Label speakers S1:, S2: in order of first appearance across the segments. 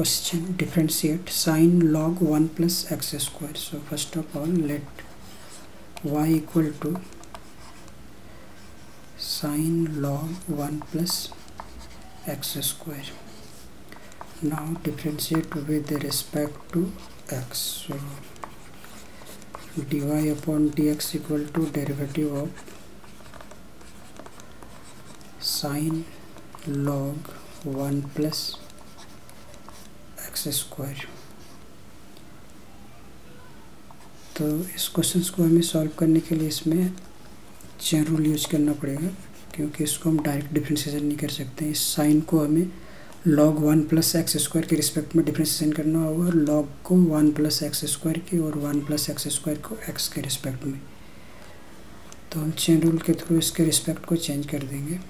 S1: question differentiate sine log 1 plus x square so first of all let y equal to sine log 1 plus x square now differentiate with respect to x. So dy upon dx equal to derivative of sine log 1 plus x square तो इस question को हमें solve करने के लिए इसमें chain rule use करना पड़ेगा, क्योंकि इसको हम डायरेक्ट डिफ्रेंशिएशन नहीं कर सकते इस साइन को हमें log one plus x square के रिस्पेक्ट में डिफ्रेंशिएशन करना होगा। लॉग को वन प्लस एक्स स्क्वायर की और वन प्लस एक्स स्क्वायर को एक्स के रिस्पेक्ट में। तो हम चेन रूल के थ्रू इसके रिस्पेक्ट को चेंज कर देंगे।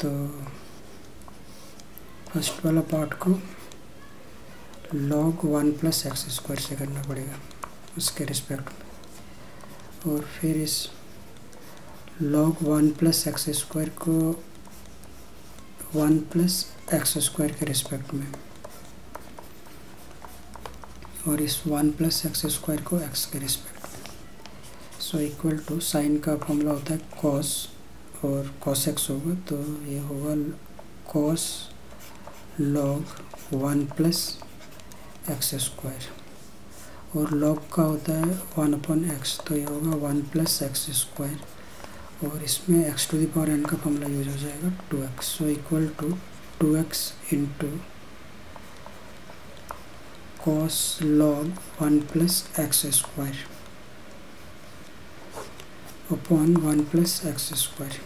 S1: तो फ़र्स्ट वाला पार्ट को log one plus x square से करना पड़ेगा, उसके रिस्पेक्ट में। और फिर इस log one plus x square को वन प्लस एक्स स्क्वायर के रिस्पेक्ट में। और इस वन प्लस एक्स स्क्वायर को एक्स के रिस्पेक्ट में। सो इक्वल टू साइन का फॉर्मूला होता है कॉस और कॉस एक्स होगा तो ये होगा cos log one plus x square. और लॉग का होता है वन अपॉन एक्स तो ये होगा वन प्लस एक्स स्क्वायर। और इसमें x to the power n का फॉर्मूला यूज़ हो जाएगा two x. So equal to two x into cos log one plus x square upon one plus x square.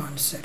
S1: Answer